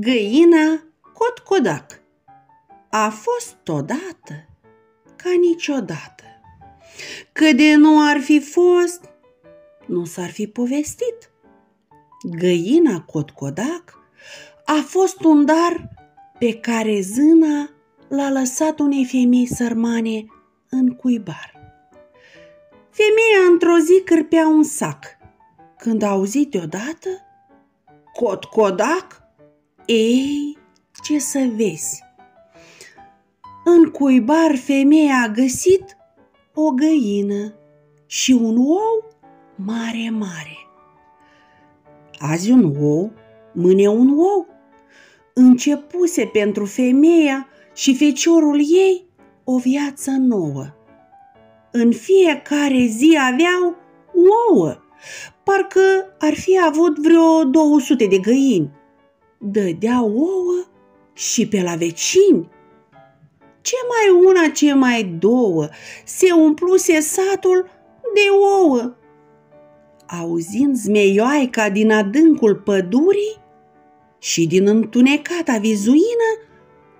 Găina Cotcodac A fost odată ca niciodată. Că de nu ar fi fost, nu s-ar fi povestit. Găina Cotcodac a fost un dar pe care zâna l-a lăsat unei femei sărmane în cuibar. Femeia într-o zi cârpea un sac. Când a auzit deodată, Cotcodac, ei, ce să vezi! În cuibar femeia a găsit o găină și un ou mare, mare. Azi un ou, mâine un ou. Începuse pentru femeia și feciorul ei o viață nouă. În fiecare zi aveau ouă, parcă ar fi avut vreo 200 de găini. Dădeau ouă și pe la vecini. Ce mai una, ce mai două, se umpluse satul de ouă. Auzind zmeioaica din adâncul pădurii și din întunecata vizuină,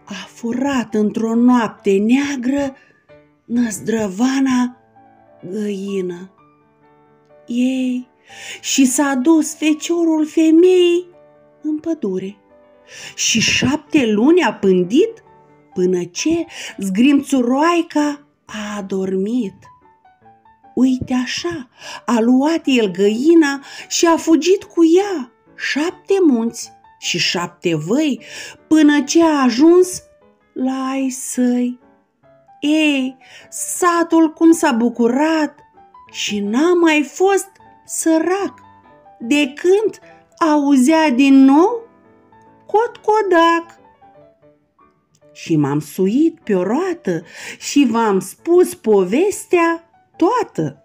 a furat într-o noapte neagră năzdrăvana găină. Ei și s-a dus feciorul femeii în pădure și șapte luni a pândit până ce zgrimțuroaica a adormit. Uite așa, a luat el găina și a fugit cu ea șapte munți și șapte văi până ce a ajuns la ai săi. Ei, satul cum s-a bucurat și n-a mai fost sărac de când auzea din nou cot-codac. Și m-am suit pe o roată și v-am spus povestea toată.